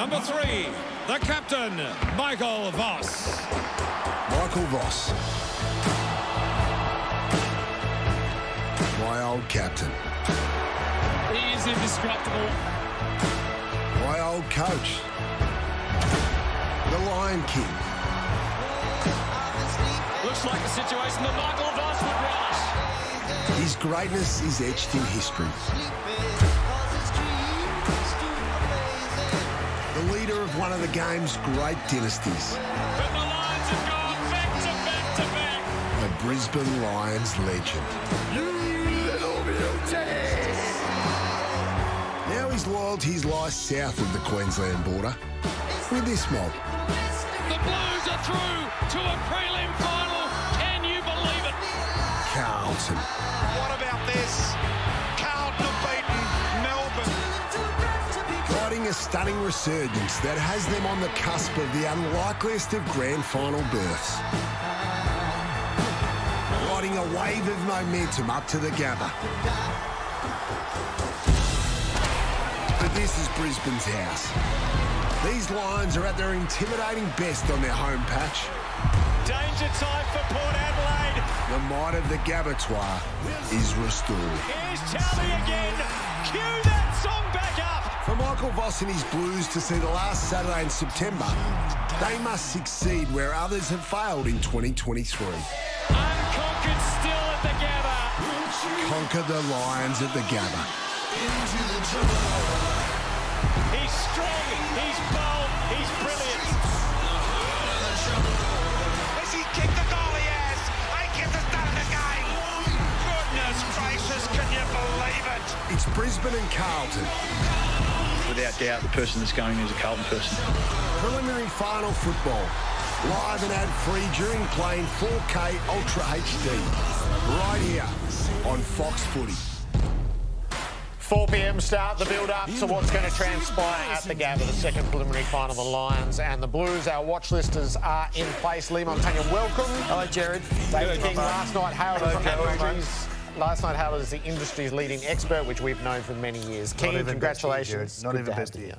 Number three, the captain, Michael Voss. Michael Voss. My old captain. He is indestructible. My old coach. The Lion King. Looks like a situation that Michael Voss would relish. His greatness is etched in history. Leader of one of the game's great dynasties. But the Lions have gone back to back to back. A Brisbane Lions legend. Now his loyalties lie south of the Queensland border with this mob. The Blues are through to a prelim final. Can you believe it? Carlton. A stunning resurgence that has them on the cusp of the unlikeliest of grand final berths. Riding a wave of momentum up to the Gabba. But this is Brisbane's house. These Lions are at their intimidating best on their home patch. Danger time for Port Adelaide. The might of the Gabbatoir is restored. Here's Charlie again. Michael Voss and his Blues to see the last Saturday in September, they must succeed where others have failed in 2023. Unconquered still at the Gabba. Conquer the Lions at the Gabba. He's strong. He's bold. He's brilliant. Has he kicked the goal? He has. He kicked the start of the game. Goodness gracious, can you believe it? It's Brisbane and Carlton. Without doubt, the person that's going is a Carlton person. Preliminary final football. Live and ad-free during play in 4K Ultra HD. Right here on Fox Footy. 4 p.m. start the build-up to what's going to transpire at the Gabba, the second preliminary final. of The Lions and the Blues. Our watch listers are in place. Leigh Montagna, welcome. Hello, Jared. David King last night hailed Hello, from Joe. Aborigines. Last night Howard is the industry's leading expert, which we've known for many years. King, Not even best of you, congratulations. Not even best of you you. here.